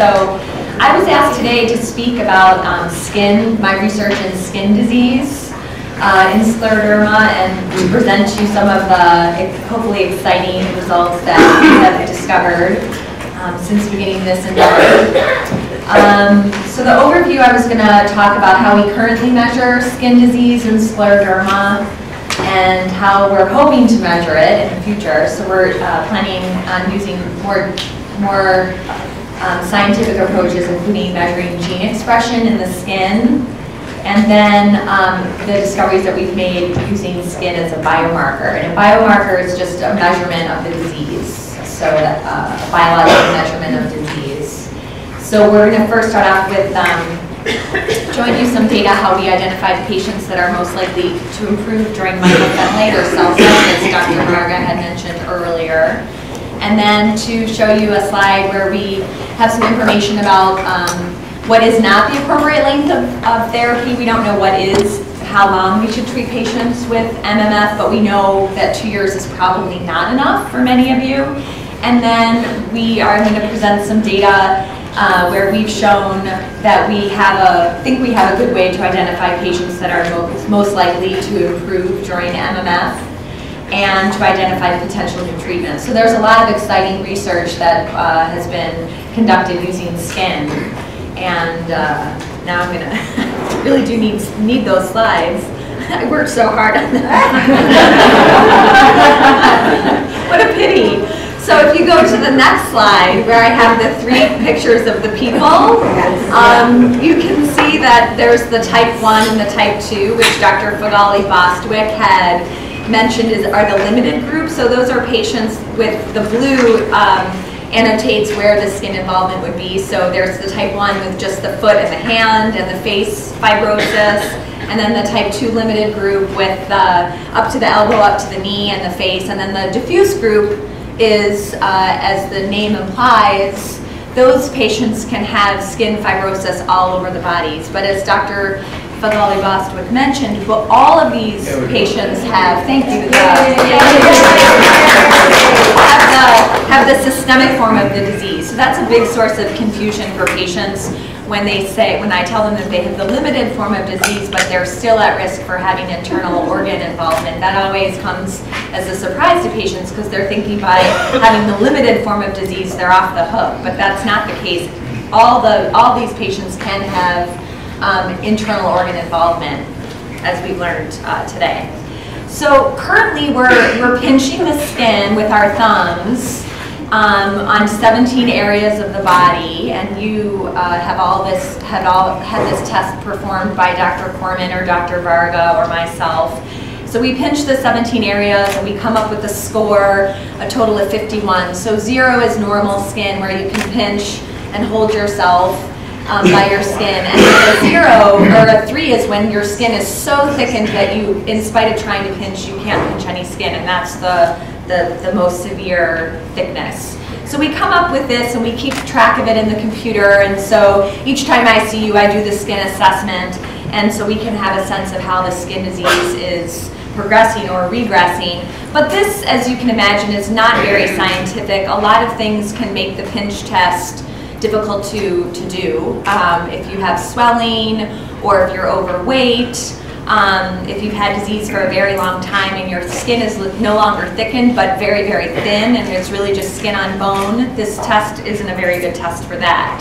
So I was asked today to speak about um, skin, my research in skin disease uh, in scleroderma and present you some of the hopefully exciting results that we have discovered um, since beginning this endeavor. Um, so the overview, I was going to talk about how we currently measure skin disease in scleroderma and how we're hoping to measure it in the future. So we're uh, planning on using more, more um, scientific approaches, including measuring gene expression in the skin, and then um, the discoveries that we've made using skin as a biomarker. And a biomarker is just a measurement of the disease, so uh, a biological measurement of disease. So we're going to first start off with um, showing you some data how we identified patients that are most likely to improve during mycophenolate or cell as Dr. Varga had mentioned earlier. And then to show you a slide where we have some information about um, what is not the appropriate length of, of therapy. We don't know what is, how long we should treat patients with MMF, but we know that two years is probably not enough for many of you. And then we are going to present some data uh, where we've shown that we have a, think we have a good way to identify patients that are most, most likely to improve during MMF and to identify potential new treatments. So there's a lot of exciting research that uh, has been conducted using skin. And uh, now I'm gonna, really do need, need those slides. I worked so hard on that. what a pity. So if you go to the next slide, where I have the three pictures of the people, um, you can see that there's the type 1 and the type 2, which Dr. Feghali Bostwick had mentioned is, are the limited group. So those are patients with the blue um, annotates where the skin involvement would be. So there's the type 1 with just the foot and the hand and the face fibrosis, and then the type 2 limited group with the up to the elbow, up to the knee, and the face, and then the diffuse group is, uh, as the name implies, those patients can have skin fibrosis all over the bodies. But as Dr. Feghali Bostwick mentioned, but all of these patients have, thank you, uh, the, have, the, have the systemic form of the disease. So that's a big source of confusion for patients when they say, when I tell them that they have the limited form of disease, but they're still at risk for having internal organ involvement, that always comes as a surprise to patients because they're thinking by having the limited form of disease, they're off the hook. But that's not the case. All the all these patients can have um, internal organ involvement, as we've learned uh, today. So currently, we're we're pinching the skin with our thumbs um, on 17 areas of the body, and you uh, have all this had all had this test performed by Dr. Korman or Dr. Varga or myself. So we pinch the 17 areas and we come up with a score, a total of 51. So zero is normal skin where you can pinch and hold yourself um, by your skin. And a zero or a three is when your skin is so thickened that you, in spite of trying to pinch, you can't pinch any skin. And that's the the, the most severe thickness. So we come up with this and we keep track of it in the computer and so each time I see you I do the skin assessment and so we can have a sense of how the skin disease is progressing or regressing. But this, as you can imagine, is not very scientific. A lot of things can make the pinch test difficult to, to do. Um, if you have swelling or if you're overweight, um, if you've had disease for a very long time and your skin is no longer thickened but very, very thin and it's really just skin on bone, this test isn't a very good test for that.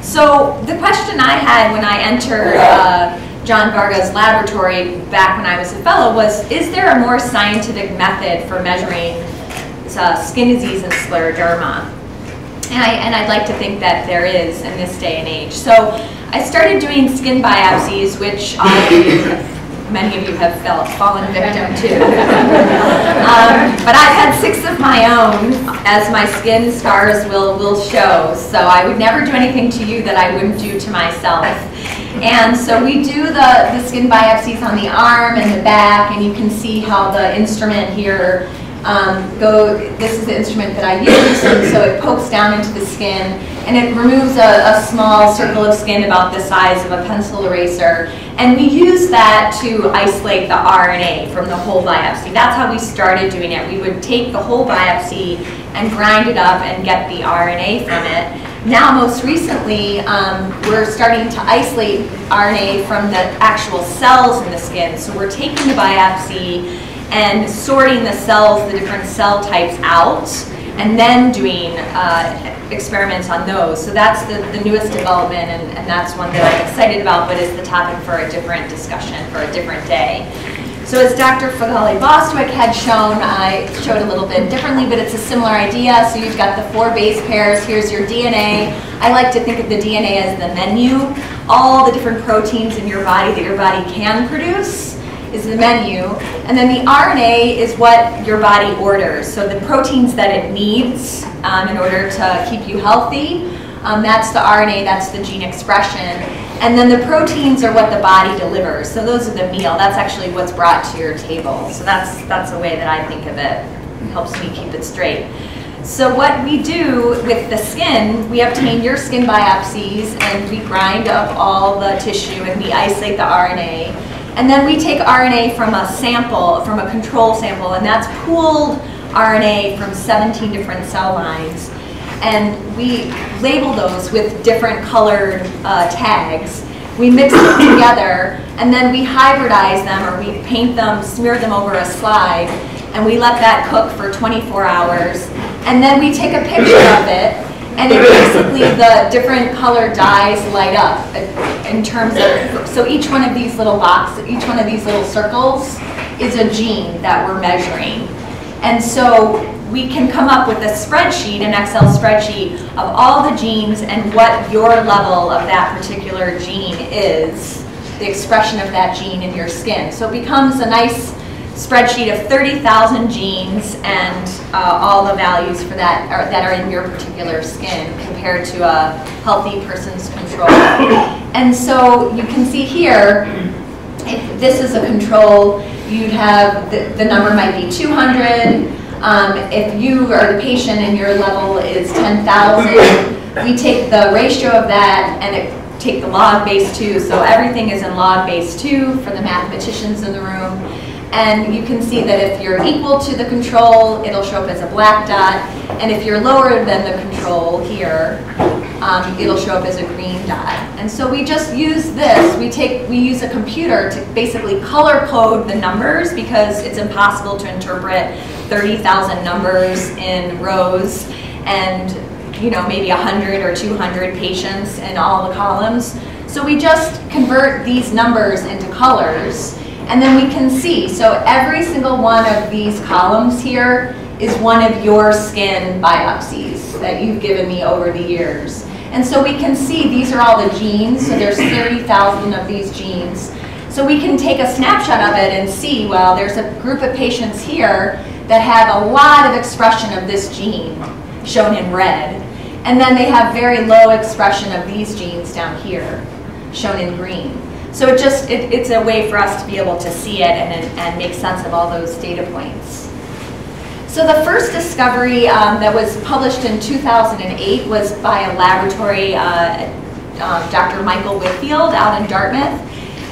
So the question I had when I entered uh, John Varga's laboratory back when I was a fellow was, is there a more scientific method for measuring uh, skin disease and scleroderma? And, I, and I'd like to think that there is in this day and age. So I started doing skin biopsies, which all of you have, many of you have felt, fallen victim to. um, but I've had six of my own, as my skin scars will, will show. So I would never do anything to you that I wouldn't do to myself. And so we do the, the skin biopsies on the arm and the back, and you can see how the instrument here um, go, this is the instrument that I use, and so it pokes down into the skin, and it removes a, a, small circle of skin about the size of a pencil eraser, and we use that to isolate the RNA from the whole biopsy. That's how we started doing it. We would take the whole biopsy and grind it up and get the RNA from it, Now, most recently, um, we're starting to isolate RNA from the actual cells in the skin. So we're taking the biopsy and sorting the cells, the different cell types out, and then doing uh, experiments on those. So that's the, the newest development, and, and that's one that I'm excited about, but is the topic for a different discussion for a different day. So as Dr. Feghali Bostwick had shown, I showed a little bit differently, but it's a similar idea. So you've got the four base pairs. Here's your DNA. I like to think of the DNA as the menu. All the different proteins in your body that your body can produce is the menu. And then the RNA is what your body orders. So the proteins that it needs um, in order to keep you healthy. Um, that's the RNA, that's the gene expression. And then the proteins are what the body delivers. So those are the meal. That's actually what's brought to your table. So that's, that's a way that I think of it. it helps me keep it straight. So what we do with the skin, we obtain your skin biopsies and we grind up all the tissue and we isolate the RNA. And then we take RNA from a sample, from a control sample, and that's pooled RNA from 17 different cell lines and we label those with different colored uh, tags. We mix them together, and then we hybridize them, or we paint them, smear them over a slide, and we let that cook for 24 hours. And then we take a picture of it, and it basically the different color dyes light up in terms of, so each one of these little boxes, each one of these little circles is a gene that we're measuring. And so we can come up with a spreadsheet, an Excel spreadsheet, of all the genes and what your level of that particular gene is, the expression of that gene in your skin. So it becomes a nice spreadsheet of 30,000 genes and uh, all the values for that are, that are in your particular skin compared to a healthy person's control. And so you can see here, if this is a control, you'd have, the, the number might be 200, um, if you are the patient and your level is 10,000, we take the ratio of that and it, take the log base 2. So everything is in log base 2 for the mathematicians in the room. And you can see that if you're equal to the control, it'll show up as a black dot. And if you're lower than the control here, um, it'll show up as a green dot. And so we just use this. We take we use a computer to basically color code the numbers because it's impossible to interpret 30,000 numbers in rows and you know maybe 100 or 200 patients in all the columns. So we just convert these numbers into colors and then we can see. So every single one of these columns here is one of your skin biopsies that you've given me over the years. And so we can see these are all the genes, so there's 30,000 of these genes. So we can take a snapshot of it and see, well, there's a group of patients here that have a lot of expression of this gene, shown in red. And then they have very low expression of these genes down here, shown in green. So it just, it, it's a way for us to be able to see it and, and make sense of all those data points. So the first discovery um, that was published in 2008 was by a laboratory, uh, uh, Dr. Michael Whitfield out in Dartmouth.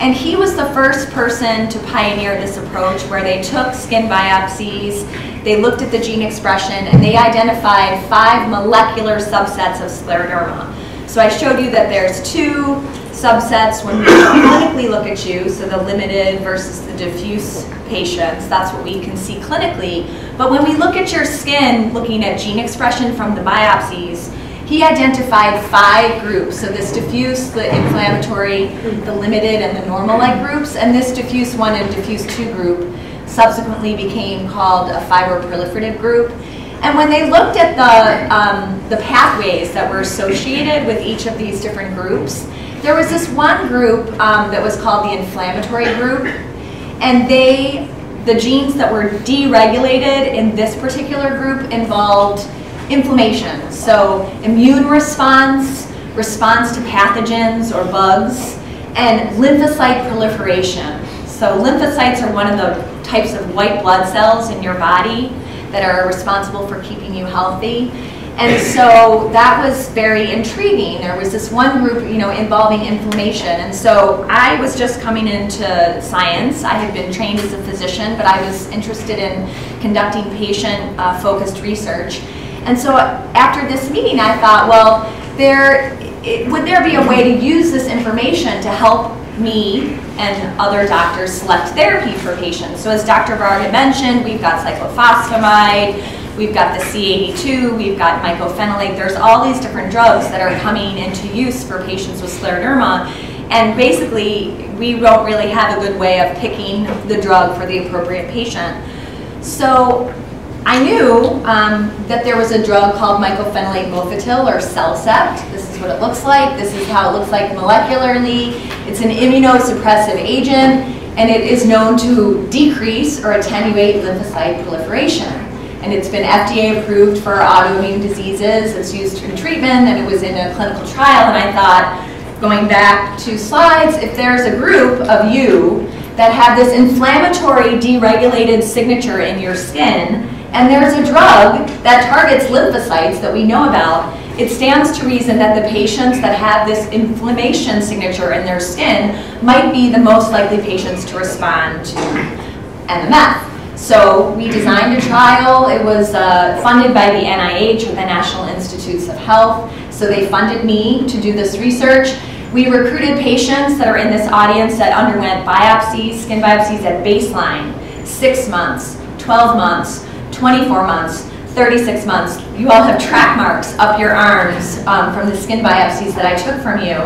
And he was the first person to pioneer this approach where they took skin biopsies, they looked at the gene expression, and they identified five molecular subsets of scleroderma. So I showed you that there's two subsets when we clinically look at you, so the limited versus the diffuse patients, that's what we can see clinically. But when we look at your skin, looking at gene expression from the biopsies, he identified five groups. So this diffuse, the inflammatory, the limited, and the normal-like groups. And this diffuse 1 and diffuse 2 group subsequently became called a fibroproliferative group. And when they looked at the, um, the pathways that were associated with each of these different groups, there was this one group um, that was called the inflammatory group, and they, the genes that were deregulated in this particular group involved inflammation. So immune response, response to pathogens or bugs, and lymphocyte proliferation. So lymphocytes are one of the types of white blood cells in your body that are responsible for keeping you healthy. And so that was very intriguing. There was this one group, you know, involving inflammation. And so I was just coming into science. I had been trained as a physician, but I was interested in conducting patient-focused uh, research. And so after this meeting, I thought, well, there, it, would there be a way to use this information to help me and other doctors select therapy for patients? So as Dr. Varga mentioned, we've got cyclophosphamide, we've got the C82, we've got mycophenolate. There's all these different drugs that are coming into use for patients with scleroderma. And basically, we don't really have a good way of picking the drug for the appropriate patient. So I knew um, that there was a drug called mycophenolate mofetil or CellCept. This is what it looks like. This is how it looks like molecularly. It's an immunosuppressive agent, and it is known to decrease or attenuate lymphocyte proliferation. And it's been FDA approved for autoimmune diseases. It's used in treatment, and it was in a clinical trial. And I thought, going back to slides, if there's a group of you that have this inflammatory deregulated signature in your skin, and there's a drug that targets lymphocytes that we know about, it stands to reason that the patients that have this inflammation signature in their skin might be the most likely patients to respond to MMF. So we designed a trial. It was uh, funded by the NIH or the National Institutes of Health. So they funded me to do this research. We recruited patients that are in this audience that underwent biopsies, skin biopsies at baseline, six months, 12 months, 24 months, 36 months. You all have track marks up your arms um, from the skin biopsies that I took from you.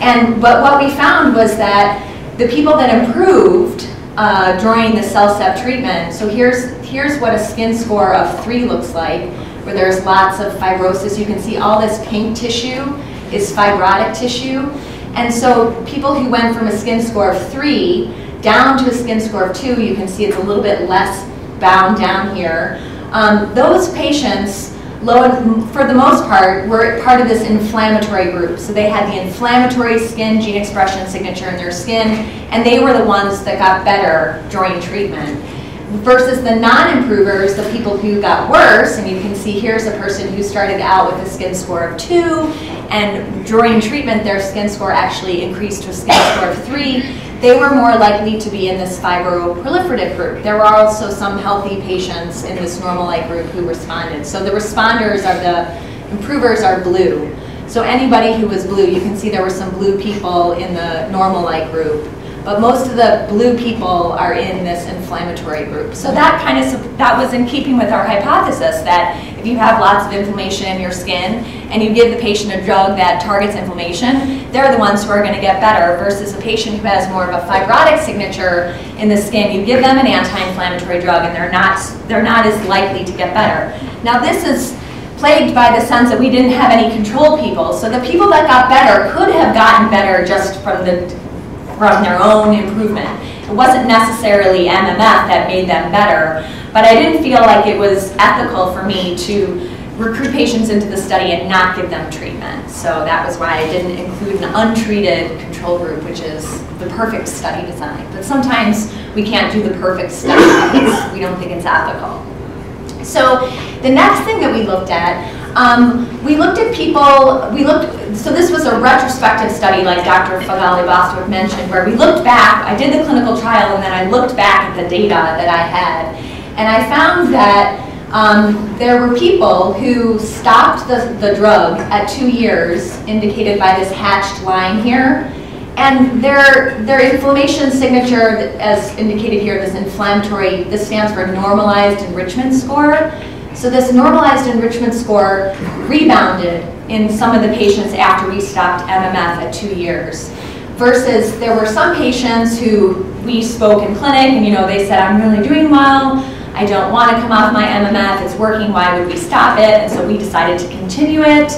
And but what we found was that the people that improved uh, during the CellCept treatment, so here's, here's what a skin score of three looks like, where there's lots of fibrosis. You can see all this pink tissue is fibrotic tissue. And so people who went from a skin score of three down to a skin score of two, you can see it's a little bit less bound down here. Um, those patients, for the most part, were part of this inflammatory group. So they had the inflammatory skin gene expression signature in their skin, and they were the ones that got better during treatment. Versus the non-improvers, the people who got worse, and you can see here's a person who started out with a skin score of two, and during treatment their skin score actually increased to a skin score of three, they were more likely to be in this fibroproliferative group. There were also some healthy patients in this normal-like group who responded. So the responders are the improvers are blue. So anybody who was blue, you can see there were some blue people in the normal-like group. But most of the blue people are in this inflammatory group. So that kind of, that was in keeping with our hypothesis that if you have lots of inflammation in your skin and you give the patient a drug that targets inflammation, they're the ones who are going to get better versus a patient who has more of a fibrotic signature in the skin. You give them an anti-inflammatory drug and they're not, they're not as likely to get better. Now this is plagued by the sense that we didn't have any control people. So the people that got better could have gotten better just from the from their own improvement. It wasn't necessarily MMF that made them better, but I didn't feel like it was ethical for me to recruit patients into the study and not give them treatment. So that was why I didn't include an untreated control group, which is the perfect study design. But sometimes we can't do the perfect study because we don't think it's ethical. So the next thing that we looked at um, we looked at people, we looked, so this was a retrospective study like Dr. Feghali Bostwick mentioned, where we looked back, I did the clinical trial and then I looked back at the data that I had. And I found that um, there were people who stopped the, the drug at two years, indicated by this hatched line here, and their, their inflammation signature, as indicated here, this inflammatory, this stands for normalized enrichment score. So this normalized enrichment score rebounded in some of the patients after we stopped MMF at two years. Versus there were some patients who we spoke in clinic and you know they said, I'm really doing well, I don't want to come off my MMF, it's working, why would we stop it? And so we decided to continue it.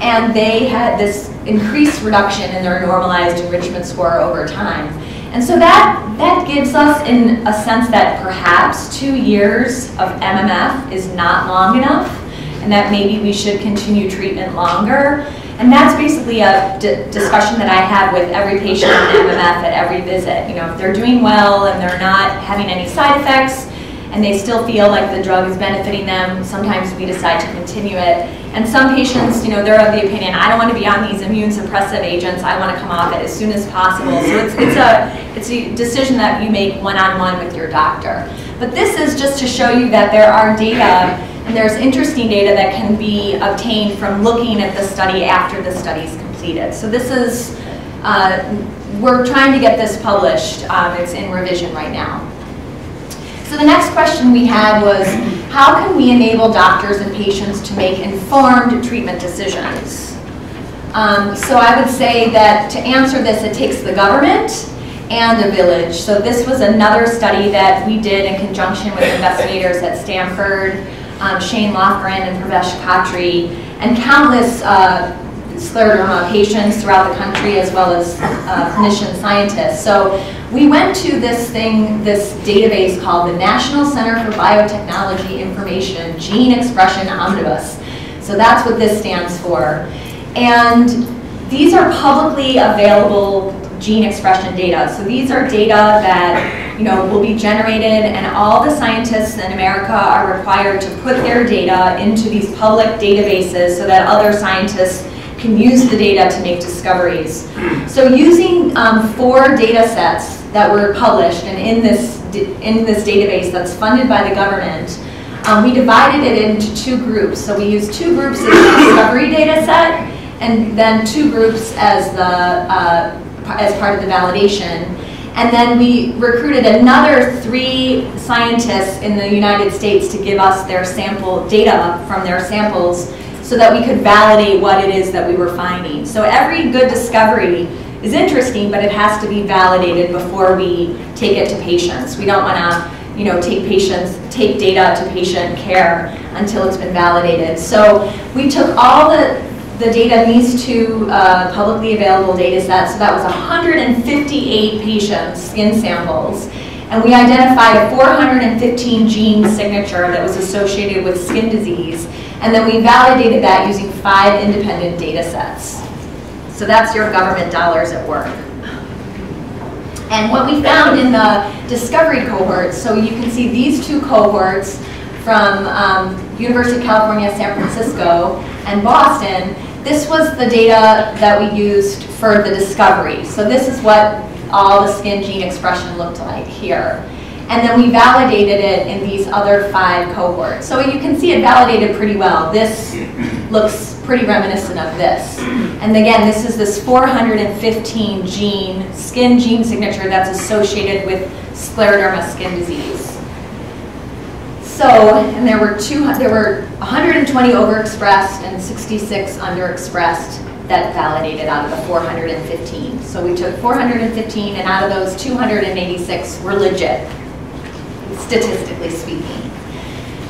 And they had this increased reduction in their normalized enrichment score over time. And so that, that gives us in a sense that perhaps two years of MMF is not long enough and that maybe we should continue treatment longer. And that's basically a discussion that I have with every patient in MMF at every visit. You know, if they're doing well and they're not having any side effects, and they still feel like the drug is benefiting them, sometimes we decide to continue it. And some patients, you know, they're of the opinion, I don't want to be on these immune suppressive agents, I want to come off it as soon as possible. So it's, it's, a, it's a decision that you make one-on-one -on -one with your doctor. But this is just to show you that there are data And there's interesting data that can be obtained from looking at the study after the study is completed. So this is, uh, we're trying to get this published. Um, it's in revision right now. So the next question we had was, how can we enable doctors and patients to make informed treatment decisions? Um, so I would say that to answer this, it takes the government and the village. So this was another study that we did in conjunction with investigators at Stanford, um, Shane Lofgren and Purvesh Khatri, and countless uh, scleroderma patients throughout the country as well as uh, clinician scientists. So we went to this thing, this database called the National Center for Biotechnology Information Gene Expression Omnibus. So that's what this stands for. And these are publicly available gene expression data. So these are data that you know will be generated and all the scientists in America are required to put their data into these public databases so that other scientists can use the data to make discoveries. So using um, four data sets that were published and in this, in this database that's funded by the government, um, we divided it into two groups. So we used two groups as the discovery data set and then two groups as, the, uh, as part of the validation. And then we recruited another three scientists in the United States to give us their sample data from their samples so that we could validate what it is that we were finding. So every good discovery is interesting, but it has to be validated before we take it to patients. We don't want to, you know, take patients, take data to patient care until it's been validated. So we took all the the data in these two uh, publicly available data sets. So that was 158 patients' skin samples. And we identified a 415 gene signature that was associated with skin disease. And then we validated that using five independent data sets. So that's your government dollars at work. And what we found in the discovery cohorts, so you can see these two cohorts from um, University of California, San Francisco, and Boston, this was the data that we used for the discovery. So this is what all the skin gene expression looked like here. And then we validated it in these other five cohorts. So you can see it validated pretty well. This looks pretty reminiscent of this. And again, this is this 415 gene, skin gene signature that's associated with scleroderma skin disease. So, and there were two, there were 120 overexpressed and 66 underexpressed that validated out of the 415. So we took 415 and out of those 286 were legit statistically speaking.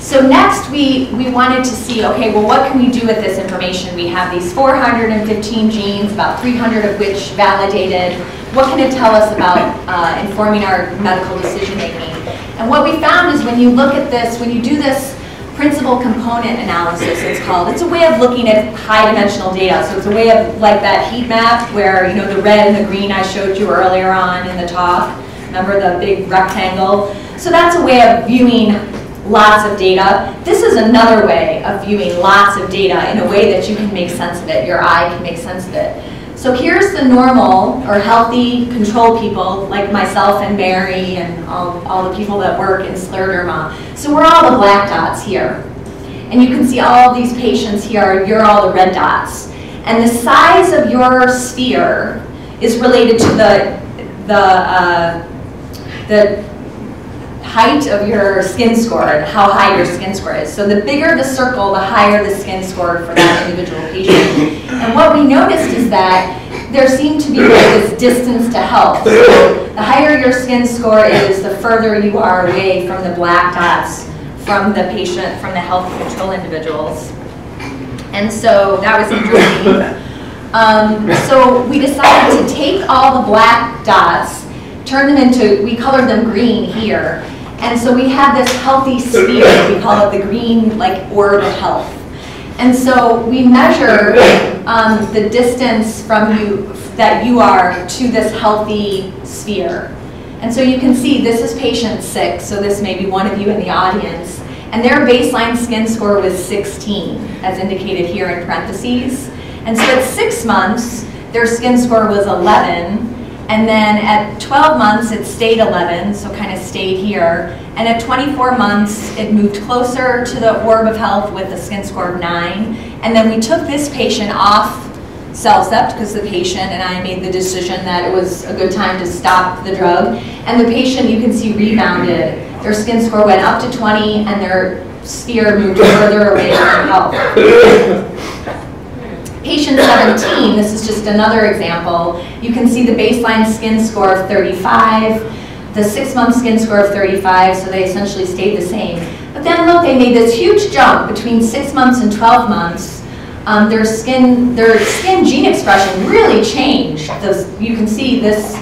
So next we, we wanted to see, okay, well what can we do with this information? We have these 415 genes, about 300 of which validated. What can it tell us about uh, informing our medical decision making? And what we found is when you look at this, when you do this principal component analysis, it's called, it's a way of looking at high dimensional data. So it's a way of like that heat map where, you know, the red and the green I showed you earlier on in the talk. Remember the big rectangle? So that's a way of viewing lots of data. This is another way of viewing lots of data in a way that you can make sense of it, your eye can make sense of it. So here's the normal or healthy control people like myself and Mary and all, all the people that work in scleroderma. So we're all the black dots here. And you can see all these patients here, you're all the red dots. And the size of your sphere is related to the, the, uh, the height of your skin score, and how high your skin score is. So the bigger the circle, the higher the skin score for that individual patient. And what we noticed is that there seemed to be like this distance to health. So the higher your skin score is, the further you are away from the black dots from the patient, from the health control individuals. And so that was interesting. Um, so we decided to take all the black dots, turn them into, we colored them green here, and so we have this healthy sphere, we call it the green like orb of health. And so we measure um, the distance from you that you are to this healthy sphere. And so you can see this is patient six, so this may be one of you in the audience. And their baseline skin score was 16, as indicated here in parentheses. And so at six months, their skin score was 11, And then at 12 months, it stayed 11, so kind of stayed here. And at 24 months, it moved closer to the orb of health with a skin score of 9. And then we took this patient off CellCept because the patient and I made the decision that it was a good time to stop the drug. And the patient, you can see, rebounded. Their skin score went up to 20 and their sphere moved further away from health. Patient 17, this is just another example. You can see the baseline skin score of 35, the six-month skin score of 35, so they essentially stayed the same. But then look, they made this huge jump between six months and 12 months. Um, their skin, their skin gene expression really changed. Those, you can see this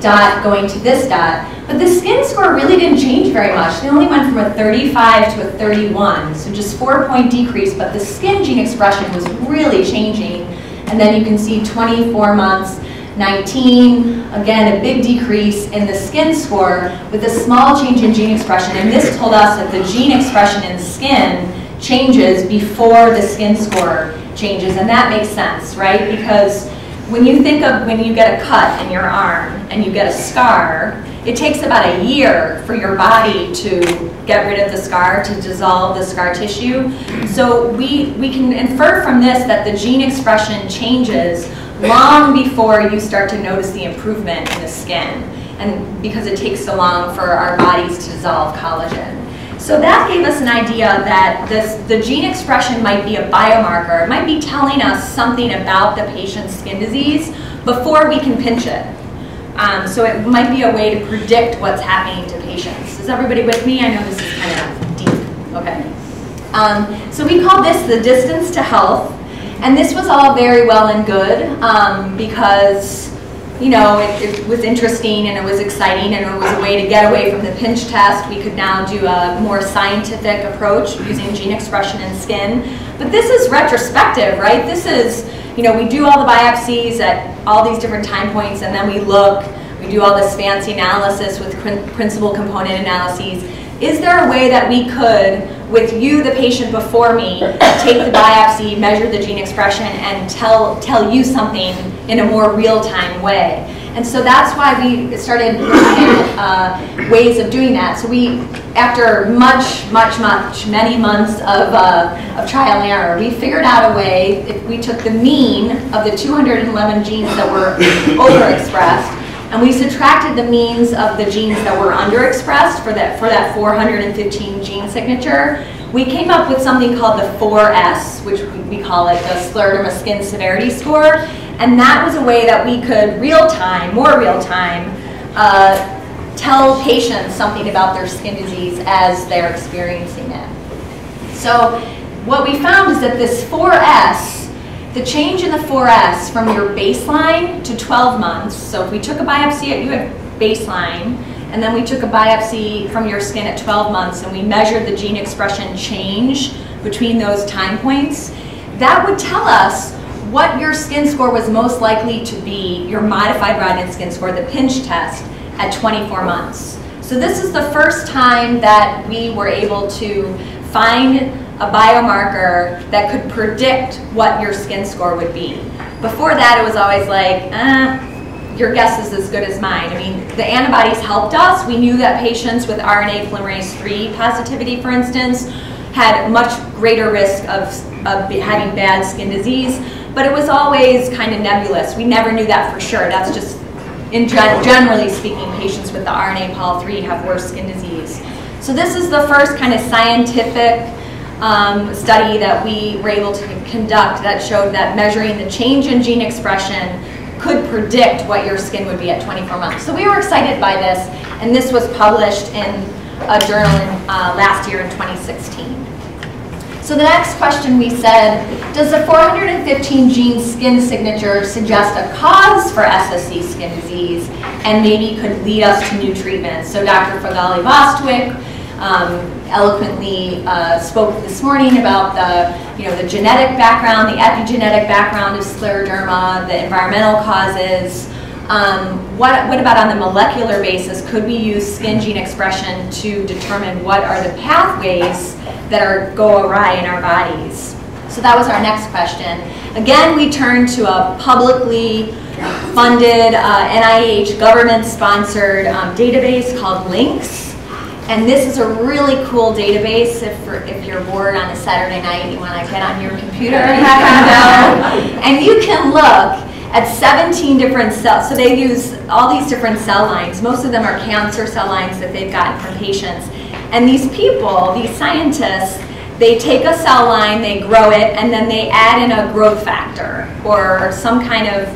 dot going to this dot. But the skin score really didn't change very much. They only went from a 35 to a 31, so just four point decrease, but the skin gene expression was really changing. And then you can see 24 months, 19, again, a big decrease in the skin score with a small change in gene expression. And this told us that the gene expression in skin changes before the skin score changes. And that makes sense, right? Because when you think of when you get a cut in your arm and you get a scar, it takes about a year for your body to get rid of the scar, to dissolve the scar tissue. So we, we can infer from this that the gene expression changes long before you start to notice the improvement in the skin. And because it takes so long for our bodies to dissolve collagen. So that gave us an idea that this, the gene expression might be a biomarker. It might be telling us something about the patient's skin disease before we can pinch it. Um, so it might be a way to predict what's happening to patients. Is everybody with me? I know this is kind of deep. Okay. Um, so we call this the distance to health. And this was all very well and good um, because you know, it, it, was interesting and it was exciting and it was a way to get away from the pinch test. We could now do a more scientific approach using gene expression in skin. But this is retrospective, right? This is, you know, we do all the biopsies at all these different time points and then we look, we do all this fancy analysis with principal component analyses. Is there a way that we could, with you, the patient before me, take the biopsy, measure the gene expression, and tell, tell you something in a more real-time way? And so that's why we started looking at uh, ways of doing that. So we, after much, much, much, many months of, uh, of trial and error, we figured out a way, if we took the mean of the 211 genes that were overexpressed, and we subtracted the means of the genes that were underexpressed for that, for that 415 gene signature. We came up with something called the 4S, which we call it the scleroderma skin severity score. And that was a way that we could real time, more real time, uh, tell patients something about their skin disease as they're experiencing it. So what we found is that this 4S the change in the 4S from your baseline to 12 months, so if we took a biopsy at you at baseline, and then we took a biopsy from your skin at 12 months and we measured the gene expression change between those time points, that would tell us what your skin score was most likely to be, your modified Rodnan skin score, the pinch test, at 24 months. So this is the first time that we were able to find a biomarker that could predict what your skin score would be. Before that, it was always like, eh, your guess is as good as mine. I mean, the antibodies helped us. We knew that patients with RNA polymerase 3 positivity, for instance, had much greater risk of, of having bad skin disease, but it was always kind of nebulous. We never knew that for sure. That's just, in generally speaking, patients with the RNA pol 3 have worse skin disease. So this is the first kind of scientific um, study that we were able to conduct that showed that measuring the change in gene expression could predict what your skin would be at 24 months. So we were excited by this, and this was published in a journal in, uh, last year in 2016. So the next question we said, does the 415 gene skin signature suggest a cause for SSC skin disease and maybe could lead us to new treatments? So Dr. Feghali Bostwick um, eloquently uh, spoke this morning about the, you know, the genetic background, the epigenetic background of scleroderma, the environmental causes. Um, what, what about on the molecular basis? Could we use skin gene expression to determine what are the pathways that are go awry in our bodies? So that was our next question. Again, we turned to a publicly funded uh, NIH government-sponsored um, database called LINCS. And this is a really cool database if, for, if you're bored on a Saturday night and you want to get on your computer And you can look at 17 different cells. So they use all these different cell lines. Most of them are cancer cell lines that they've gotten from patients. And these people, these scientists, they take a cell line, they grow it, and then they add in a growth factor or some kind of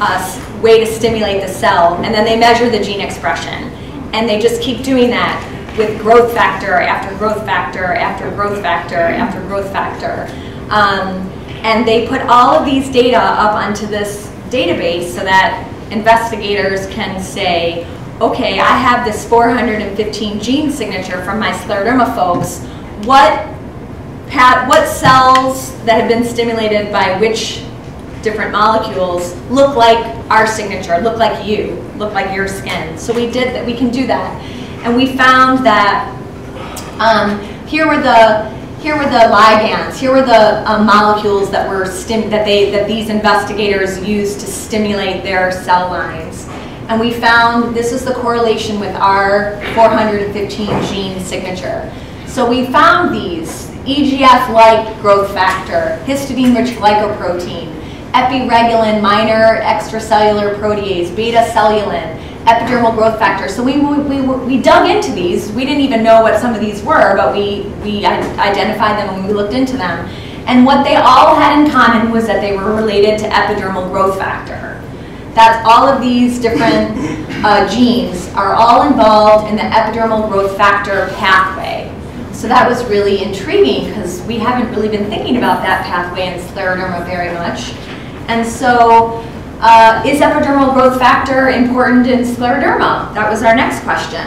uh, way to stimulate the cell, and then they measure the gene expression. And they just keep doing that with growth factor after growth factor after growth factor after growth factor. Um, and they put all of these data up onto this database so that investigators can say, okay, I have this 415 gene signature from my scleroderma folks. What, what cells that have been stimulated by which different molecules look like our signature, look like you, look like your skin. So we did that, we can do that. And we found that um, here were the here were the ligands, here were the um, molecules that were that they that these investigators used to stimulate their cell lines. And we found this is the correlation with our 415 gene signature. So we found these EGF-like growth factor, histidine-rich glycoprotein, epiregulin, minor extracellular protease, beta-cellulin, epidermal growth factor. So we, we, we dug into these. We didn't even know what some of these were, but we, we identified them and we looked into them. And what they all had in common was that they were related to epidermal growth factor. That's all of these different uh, genes are all involved in the epidermal growth factor pathway. So that was really intriguing because we haven't really been thinking about that pathway in scleroderma very much. And so uh, is epidermal growth factor important in scleroderma? That was our next question.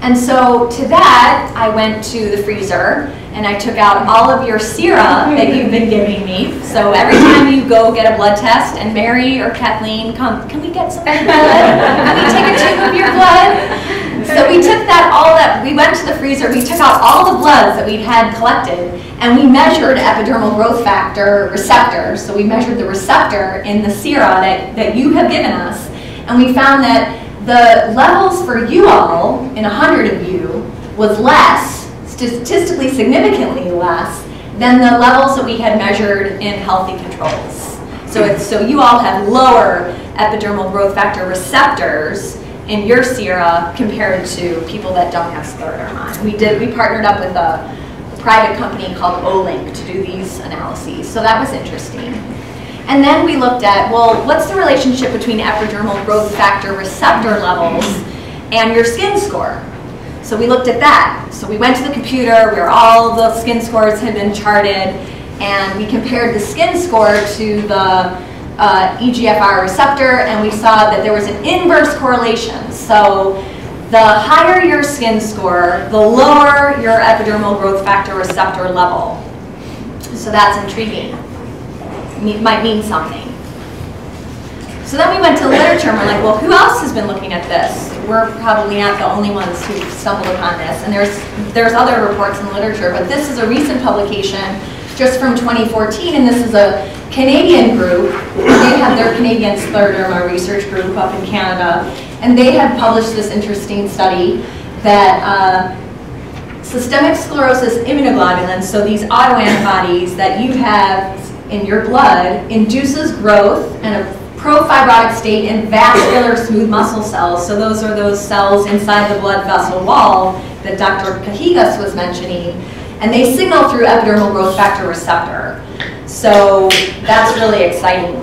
And so to that, I went to the freezer and I took out all of your sera that you've been giving me. So every time you go get a blood test, and Mary or Kathleen come, can we get some blood? Can we take a tube of your blood? So we took that all that, we went to the freezer, we took out all the bloods that we'd had collected, and we measured epidermal growth factor receptors. So we measured the receptor in the sera that, that you have given us, and we found that the levels for you all, in 100 of you, was less, statistically significantly less, than the levels that we had measured in healthy controls. So, so you all have lower epidermal growth factor receptors in your sera compared to people that don't have scleroderma. We did, we partnered up with a private company called Olink to do these analyses. So that was interesting. And then we looked at, well, what's the relationship between epidermal growth factor receptor levels and your skin score? So we looked at that. So we went to the computer where all the skin scores had been charted, and we compared the skin score to the uh, EGFR receptor, and we saw that there was an inverse correlation. So the higher your skin score, the lower your epidermal growth factor receptor level. So that's intriguing. It might mean something. So then we went to literature and we're like, well, who else has been looking at this? We're probably not the only ones who stumbled upon this. And there's, there's other reports in literature, but this is a recent publication just from 2014, and this is a Canadian group. They have their Canadian scleroderma research group up in Canada, and they have published this interesting study that uh, systemic sclerosis immunoglobulins, so these autoantibodies that you have in your blood, induces growth and a profibrotic state in vascular smooth muscle cells. So those are those cells inside the blood vessel wall that Dr. Cajigas was mentioning and they signal through epidermal growth factor receptor. So that's really exciting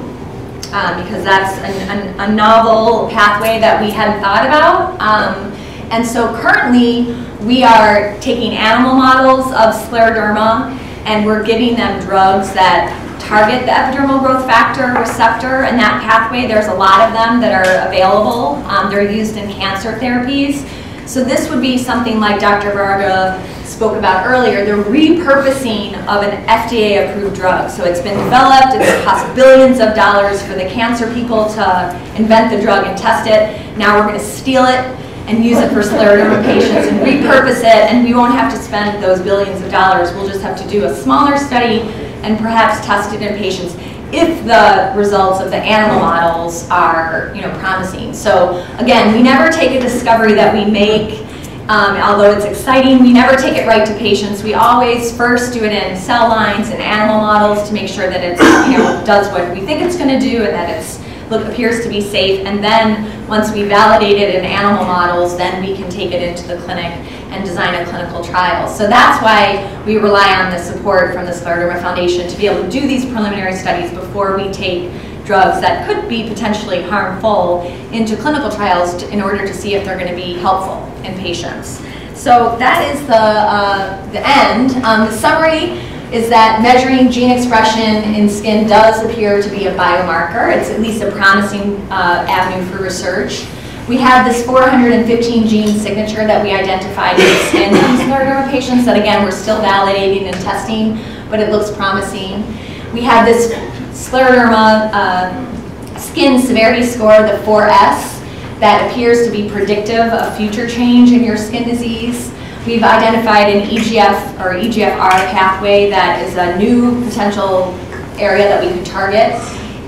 um, because that's an, an, a novel pathway that we hadn't thought about. Um, and so currently we are taking animal models of scleroderma and we're giving them drugs that target the epidermal growth factor receptor and that pathway. There's a lot of them that are available. Um, they're used in cancer therapies. So this would be something like Dr. Varga spoke about earlier, the repurposing of an FDA-approved drug. So it's been developed, it's cost billions of dollars for the cancer people to invent the drug and test it. Now we're going to steal it and use it for scleroderma patients and repurpose it, and we won't have to spend those billions of dollars. We'll just have to do a smaller study and perhaps test it in patients. If the results of the animal models are, you know, promising. So again, we never take a discovery that we make, um, although it's exciting, we never take it right to patients. We always first do it in cell lines and animal models to make sure that it, you know, does what we think it's going to do and that it's look appears to be safe. And then once we validate it in animal models, then we can take it into the clinic and design a clinical trial. So that's why we rely on the support from the Scleroderma Foundation to be able to do these preliminary studies before we take drugs that could be potentially harmful into clinical trials to, in order to see if they're going to be helpful in patients. So that is the, uh, the end. Um, the summary is that measuring gene expression in skin does appear to be a biomarker. It's at least a promising uh, avenue for research. We have this 415 gene signature that we identified in skin scleroderma patients that again we're still validating and testing, but it looks promising. We have this scleroderma uh, skin severity score, the 4S, that appears to be predictive of future change in your skin disease. We've identified an EGF or EGFR pathway that is a new potential area that we could target.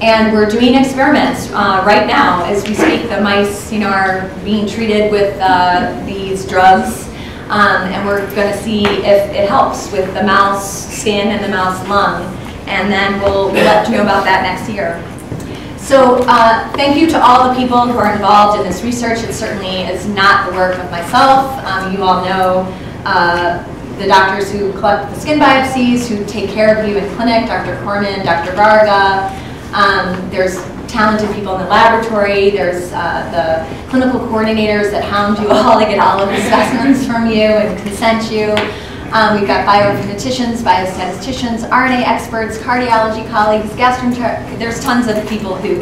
And we're doing experiments uh, right now as we speak. The mice, you know, are being treated with uh, these drugs, um, and we're going to see if it helps with the mouse skin and the mouse lung. And then we'll, we'll let you know about that next year. So uh, thank you to all the people who are involved in this research. It certainly is not the work of myself. Um, you all know uh, the doctors who collect the skin biopsies, who take care of you in clinic, Dr. Korman, Dr. Varga. Um, there's talented people in the laboratory. There's uh, the clinical coordinators that hound you all to get all of the specimens from you and consent you. Um, we've got bioinformaticians, biostatisticians, RNA experts, cardiology colleagues, gastroenterologists. There's tons of people who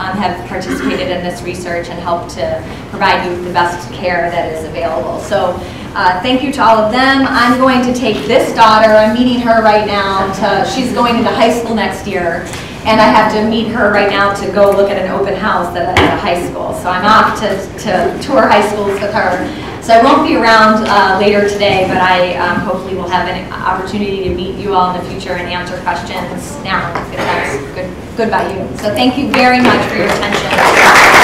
um, have participated in this research and helped to provide you with the best care that is available. So uh, thank you to all of them. I'm going to take this daughter, I'm meeting her right now, to, she's going into high school next year. And I have to meet her right now to go look at an open house at a, at a high school. So I'm off to, to tour high schools with her. So I won't be around uh, later today, but I um, hopefully will have an opportunity to meet you all in the future and answer questions now if that's good, good by you. So thank you very much for your attention.